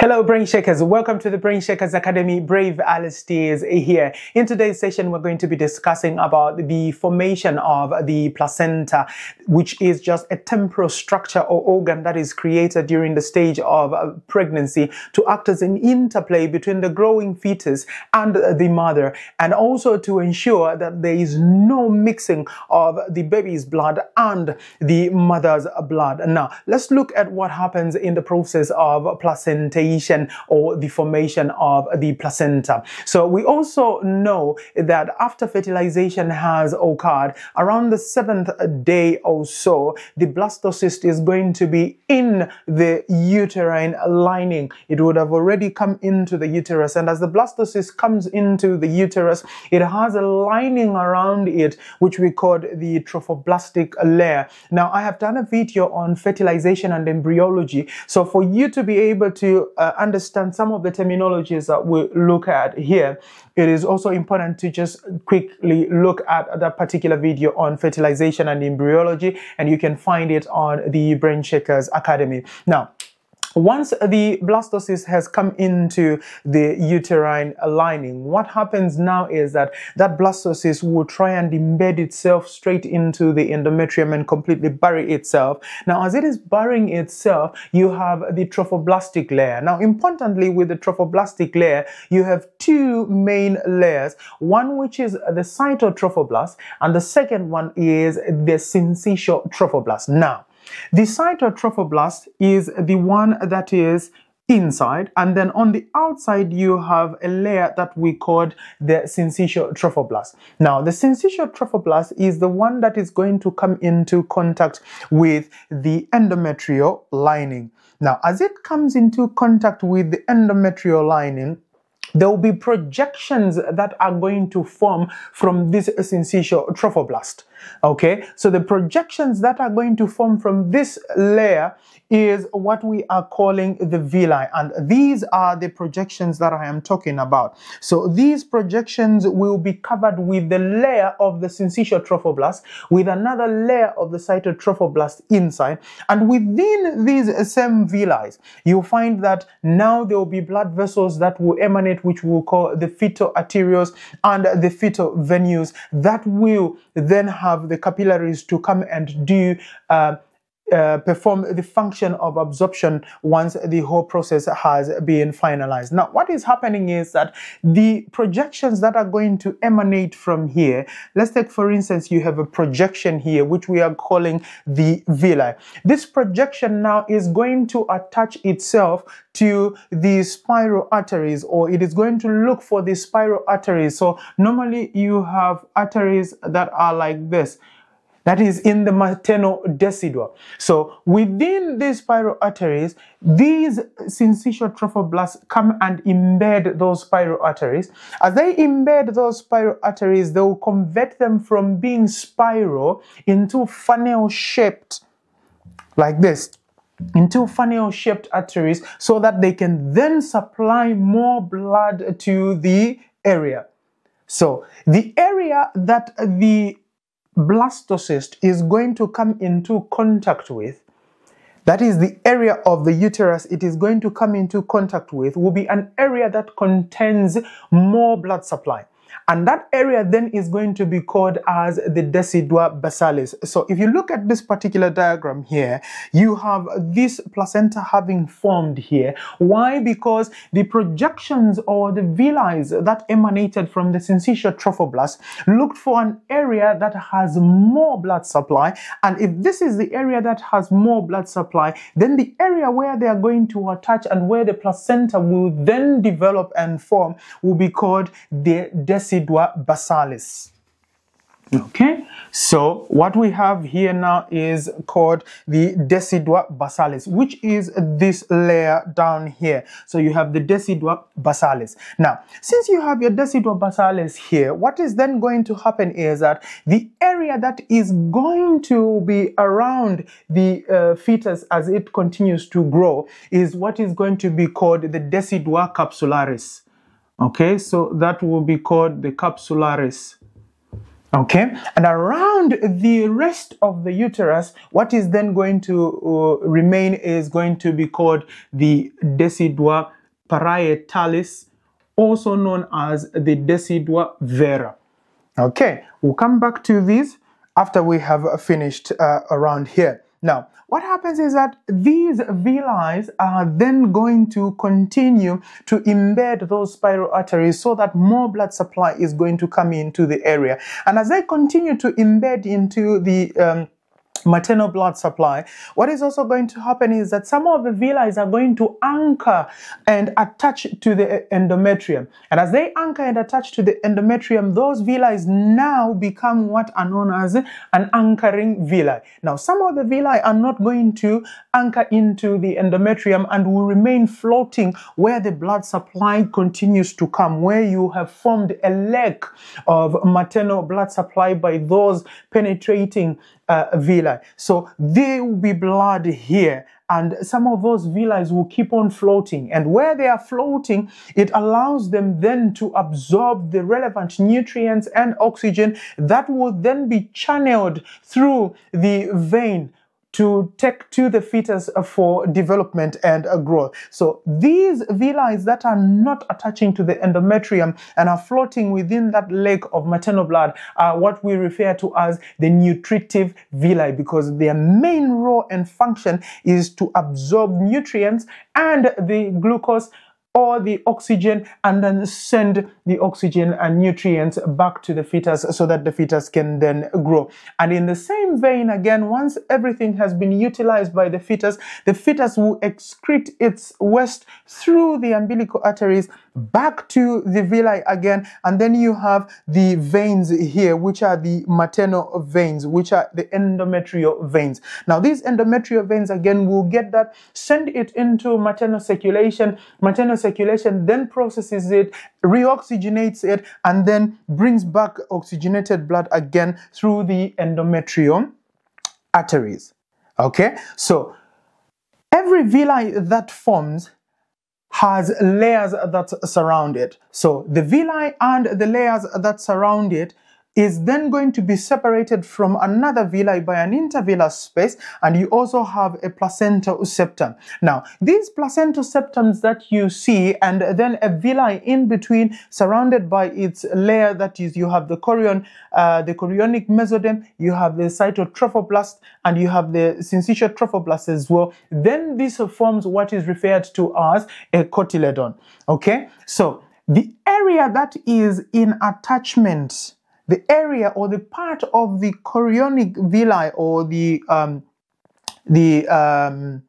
Hello, Brain Shakers. Welcome to the Brain Shakers Academy. Brave Alistair is here. In today's session, we're going to be discussing about the formation of the placenta, which is just a temporal structure or organ that is created during the stage of uh, pregnancy to act as an interplay between the growing fetus and the mother, and also to ensure that there is no mixing of the baby's blood and the mother's blood. Now, let's look at what happens in the process of placentation or the formation of the placenta. So we also know that after fertilization has occurred, around the seventh day or so, the blastocyst is going to be in the uterine lining. It would have already come into the uterus. And as the blastocyst comes into the uterus, it has a lining around it, which we call the trophoblastic layer. Now, I have done a video on fertilization and embryology. So for you to be able to uh, understand some of the terminologies that we look at here, it is also important to just quickly look at that particular video on fertilization and embryology, and you can find it on the Brain Shakers Academy. Now, once the blastocyst has come into the uterine lining, what happens now is that that blastocyst will try and embed itself straight into the endometrium and completely bury itself. Now, as it is burying itself, you have the trophoblastic layer. Now, importantly, with the trophoblastic layer, you have two main layers, one which is the cytotrophoblast, and the second one is the syncytial trophoblast. Now, the cytotrophoblast is the one that is inside and then on the outside you have a layer that we called the syncytial trophoblast. Now the syncytial trophoblast is the one that is going to come into contact with the endometrial lining. Now as it comes into contact with the endometrial lining there will be projections that are going to form from this syncytial trophoblast. Okay, so the projections that are going to form from this layer is what we are calling the villi. And these are the projections that I am talking about. So these projections will be covered with the layer of the syncytial trophoblast with another layer of the cytotrophoblast inside. And within these same villi you'll find that now there will be blood vessels that will emanate which we'll call the fetal arterioles and the fetal venules that will then have have the capillaries to come and do uh, uh, perform the function of absorption once the whole process has been finalized. Now, what is happening is that the projections that are going to emanate from here, let's take for instance, you have a projection here, which we are calling the villi. This projection now is going to attach itself to the spiral arteries or it is going to look for the spiral arteries. So normally you have arteries that are like this that is in the maternal decidua. So within these spiral arteries, these syncytial trophoblasts come and embed those spiral arteries. As they embed those spiral arteries, they will convert them from being spiral into funnel shaped like this into funnel shaped arteries so that they can then supply more blood to the area. So the area that the blastocyst is going to come into contact with, that is the area of the uterus it is going to come into contact with, will be an area that contains more blood supply. And that area then is going to be called as the decidua basalis. So if you look at this particular diagram here, you have this placenta having formed here. Why? Because the projections or the villi that emanated from the syncytial trophoblast looked for an area that has more blood supply. And if this is the area that has more blood supply, then the area where they are going to attach and where the placenta will then develop and form will be called the decidua decidua basalis. Okay, so what we have here now is called the decidua basalis, which is this layer down here. So you have the decidua basalis. Now, since you have your decidua basalis here, what is then going to happen is that the area that is going to be around the uh, fetus as it continues to grow is what is going to be called the decidua capsularis. Okay, so that will be called the capsularis. Okay, and around the rest of the uterus, what is then going to uh, remain is going to be called the decidua parietalis, also known as the decidua vera. Okay, we'll come back to this after we have finished uh, around here. Now, what happens is that these villi are then going to continue to embed those spiral arteries so that more blood supply is going to come into the area. And as they continue to embed into the um, maternal blood supply, what is also going to happen is that some of the villi are going to anchor and attach to the endometrium. And as they anchor and attach to the endometrium, those villi now become what are known as an anchoring villi. Now, some of the villi are not going to anchor into the endometrium and will remain floating where the blood supply continues to come, where you have formed a leg of maternal blood supply by those penetrating uh, villi. So there will be blood here and some of those villi will keep on floating. And where they are floating, it allows them then to absorb the relevant nutrients and oxygen that will then be channeled through the vein to take to the fetus for development and uh, growth. So these villi that are not attaching to the endometrium and are floating within that lake of maternal blood are what we refer to as the nutritive villi because their main role and function is to absorb nutrients and the glucose or the oxygen and then send the oxygen and nutrients back to the fetus so that the fetus can then grow. And in the same vein, again, once everything has been utilized by the fetus, the fetus will excrete its waste through the umbilical arteries back to the villi again. And then you have the veins here, which are the maternal veins, which are the endometrial veins. Now, these endometrial veins, again, will get that, send it into maternal circulation. Maternal circulation then processes it, reoxygenates it, and then brings back oxygenated blood again through the endometrium arteries. Okay, so every villi that forms has layers that surround it. So the villi and the layers that surround it is then going to be separated from another villi by an intervillous space and you also have a placental septum. Now these placental septums that you see and then a villi in between surrounded by its layer that is you have the chorion, uh, the chorionic mesoderm, you have the cytotrophoblast and you have the syncytial trophoblast as well. Then this forms what is referred to as a cotyledon. Okay, so the area that is in attachment the area or the part of the chorionic villi or the um, the um,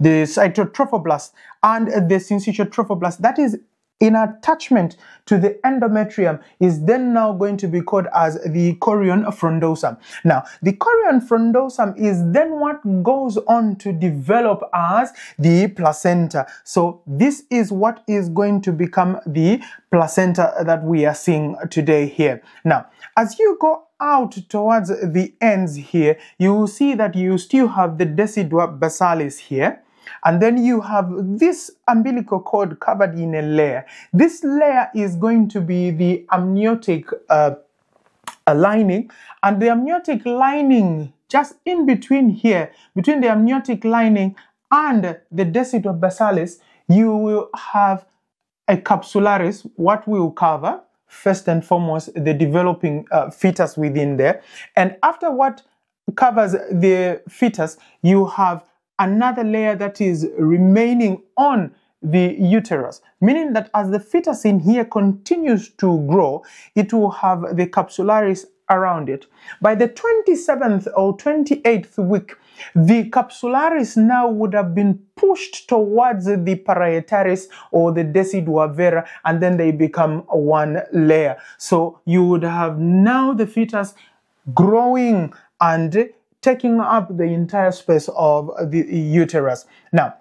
the cytotrophoblast and the syncytial trophoblast that is in attachment to the endometrium is then now going to be called as the chorion frondosum. Now, the chorion frondosum is then what goes on to develop as the placenta. So this is what is going to become the placenta that we are seeing today here. Now, as you go out towards the ends here, you will see that you still have the decidua basalis here. And then you have this umbilical cord covered in a layer. This layer is going to be the amniotic uh, lining, and the amniotic lining just in between here, between the amniotic lining and the decidua basalis, you will have a capsularis, what we will cover, first and foremost, the developing uh, fetus within there. And after what covers the fetus, you have another layer that is remaining on the uterus, meaning that as the fetus in here continues to grow, it will have the capsularis around it. By the 27th or 28th week, the capsularis now would have been pushed towards the parietalis or the decidua vera, and then they become one layer. So you would have now the fetus growing and taking up the entire space of the uterus. Now,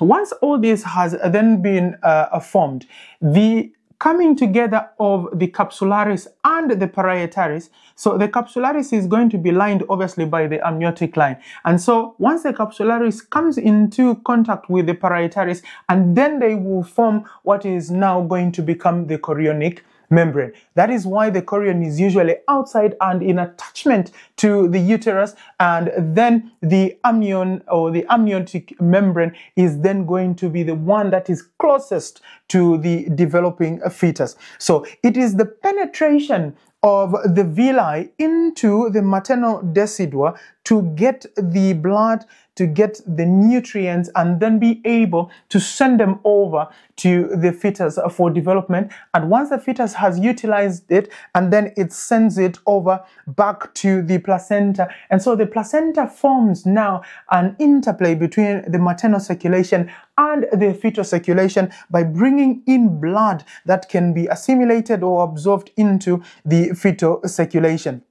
once all this has then been uh, formed, the coming together of the capsularis and the parietalis. So the capsularis is going to be lined obviously by the amniotic line. And so once the capsularis comes into contact with the parietalis and then they will form what is now going to become the chorionic membrane. That is why the chorion is usually outside and in attachment to the uterus and then the amnion or the amniotic membrane is then going to be the one that is closest to the developing fetus. So it is the penetration of the villi into the maternal decidua to get the blood to get the nutrients and then be able to send them over to the fetus for development. And once the fetus has utilized it, and then it sends it over back to the placenta. And so the placenta forms now an interplay between the maternal circulation and the fetal circulation by bringing in blood that can be assimilated or absorbed into the fetal circulation.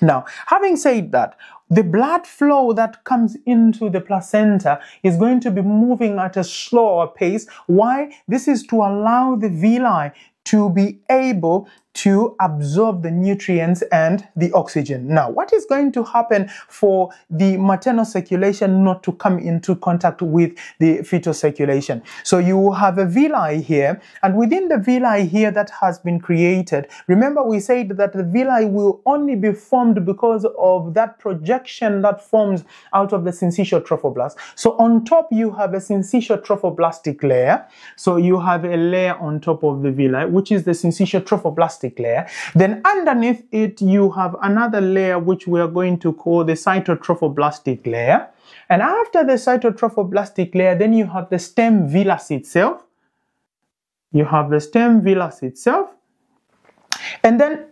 Now, having said that, the blood flow that comes into the placenta is going to be moving at a slower pace. Why? This is to allow the villi to be able to absorb the nutrients and the oxygen. Now, what is going to happen for the maternal circulation not to come into contact with the fetal circulation? So you have a villi here, and within the villi here that has been created, remember we said that the villi will only be formed because of that projection that forms out of the syncytial trophoblast. So on top you have a syncytial trophoblastic layer. So you have a layer on top of the villi, which is the syncytial trophoblastic layer. Then underneath it, you have another layer which we are going to call the cytotrophoblastic layer. And after the cytotrophoblastic layer, then you have the stem villus itself. You have the stem villus itself. And then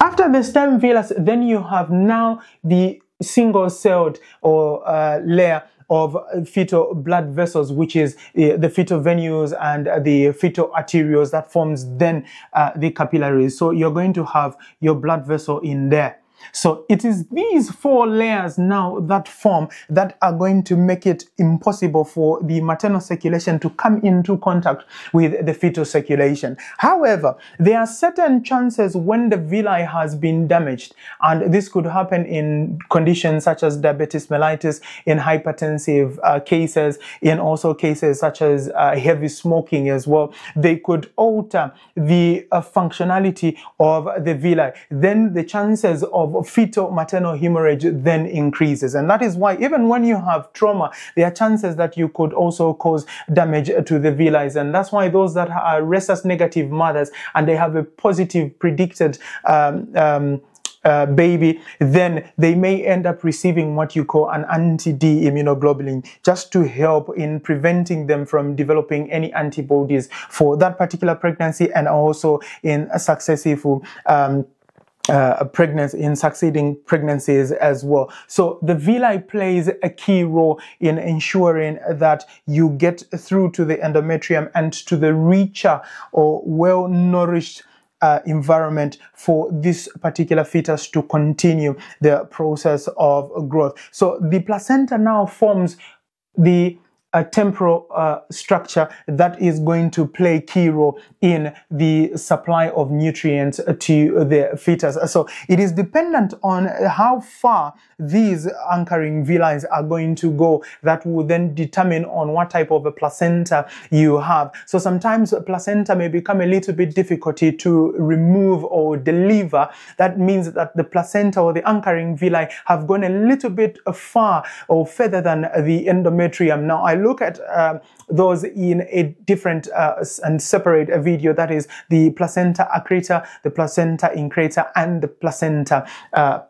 after the stem villus, then you have now the single-celled or uh, layer of fetal blood vessels, which is uh, the fetal venules and uh, the fetal arterioles that forms then uh, the capillaries. So you're going to have your blood vessel in there. So it is these four layers now that form that are going to make it impossible for the maternal circulation to come into contact with the fetal circulation. However, there are certain chances when the villi has been damaged, and this could happen in conditions such as diabetes mellitus, in hypertensive uh, cases, in also cases such as uh, heavy smoking as well. They could alter the uh, functionality of the villi. Then the chances of of fetal maternal hemorrhage then increases. And that is why even when you have trauma, there are chances that you could also cause damage to the villi. And that's why those that are rhesus negative mothers and they have a positive predicted um, um, uh, baby, then they may end up receiving what you call an anti-D immunoglobulin just to help in preventing them from developing any antibodies for that particular pregnancy and also in a successive um, uh, pregnancy in succeeding pregnancies as well. So the villi plays a key role in ensuring that you get through to the endometrium and to the richer or well nourished uh, environment for this particular fetus to continue the process of growth. So the placenta now forms the a temporal uh, structure that is going to play key role in the supply of nutrients to the fetus. So it is dependent on how far these anchoring villi are going to go that will then determine on what type of a placenta you have. So sometimes placenta may become a little bit difficult to remove or deliver. That means that the placenta or the anchoring villi have gone a little bit far or further than the endometrium. Now I look at um, those in a different uh, and separate a video that is the placenta accreta, the placenta increta, and the placenta uh,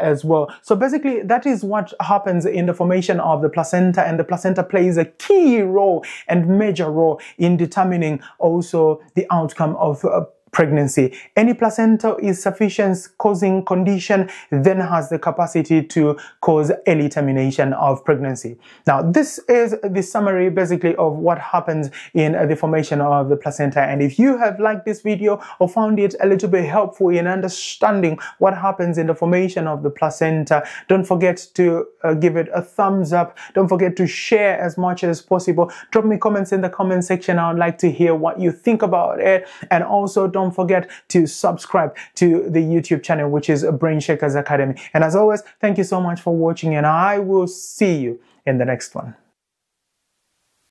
as well. So basically, that is what happens in the formation of the placenta, and the placenta plays a key role and major role in determining also the outcome of uh, pregnancy. Any placental insufficiency causing condition then has the capacity to cause early termination of pregnancy. Now, this is the summary basically of what happens in the formation of the placenta. And if you have liked this video or found it a little bit helpful in understanding what happens in the formation of the placenta, don't forget to uh, give it a thumbs up. Don't forget to share as much as possible. Drop me comments in the comment section. I would like to hear what you think about it. And also don't forget to subscribe to the YouTube channel, which is Brain Shakers Academy. And as always, thank you so much for watching and I will see you in the next one.